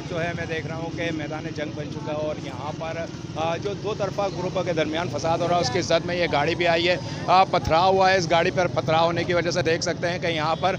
Road जो है मैं देख रहा हूँ कि मैदान जंग बन चुका है और यहाँ पर जो दो तरफा ग्रुपों के दरमियान फसाद हो रहा है, उसकी जद में ये गाड़ी भी आई है। पथराव हुआ है इस गाड़ी पर, पथराव होने की वजह से देख सकते हैं कि यहाँ पर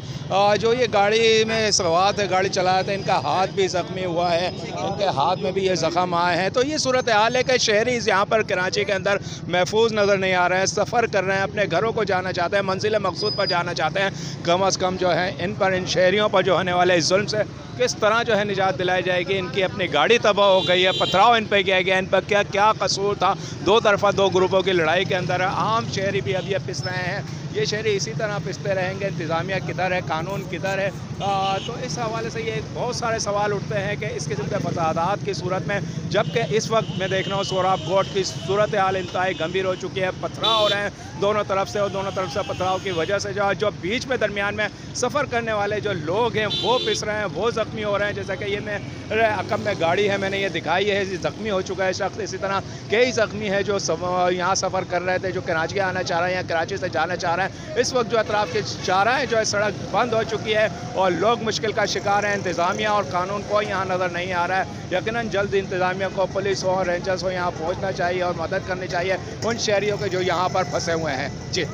जो ये गाड़ी में सवार थे, गाड़ी चलाए थे, इनका हाथ भी ज़ख्मी हुआ है इनके हाथ में भी ये ज़ख्म आए हैं। तो ये सूरत हाल है कि शहरी यहाँ पर कराची के अंदर महफूज नज़र नहीं आ रहे हैं, सफ़र कर रहे हैं, अपने घरों को जाना चाहते हैं मंजिल मकसूद पर जाना चाहते हैं। कम अज़ कम जो है, इन पर, इन शहरीों पर जो होने वाले जुल्म से किस तरह जो है निजात दिलाई जाएगी? इनकी अपनी गाड़ी तबाह हो गई है पथराव इन पर किया गया इन पर क्या क्या कसूर था? दो तरफा दो ग्रुपों की लड़ाई के अंदर आम शहरी भी अभी पिस रहे हैं। ये शहरी इसी तरह पिसते रहेंगे इंतज़ामिया किधर है कानून किधर है? आ, तो इस हवाले से ये बहुत सारे सवाल उठते हैं कि इस किस्म के फसादात की सूरत में जबकि इस वक्त मैं देख रहा हूँ सोराब गोट की सूरत हाल इंतहाई गंभीर हो चुकी है पथराव हो रहे हैं दोनों तरफ़ से और दोनों तरफ़ से पथराव की वजह से जो जो बीच में दरमियान में सफ़र करने वाले जो लोग हैं वो पिस रहे हैं वो ज़ख्मी हो रहे हैं, जैसा कि ये मैं अकम में गाड़ी है, मैंने ये दिखाई है ज़ख्मी हो चुका है शख्स। इसी तरह कई ज़ख्मी है जो यहाँ सफ़र कर रहे थे, जो कराची आना चाह रहे हैं या कराची से जाना चाह रहे हैं। इस वक्त जो अतराफ़ के चारा है, जो है, सड़क बंद हो चुकी है और लोग मुश्किल का शिकार हैं, इंतज़ामिया और कानून को यहाँ नज़र नहीं आ रहा है। यकीन जल्द इंतज़ामिया को पुलिस हो, रेंजर्स हो यहाँ पहुँचना चाहिए और मदद करनी चाहिए उन शहरीों के जो यहाँ पर फंसे हुए हैं। जी।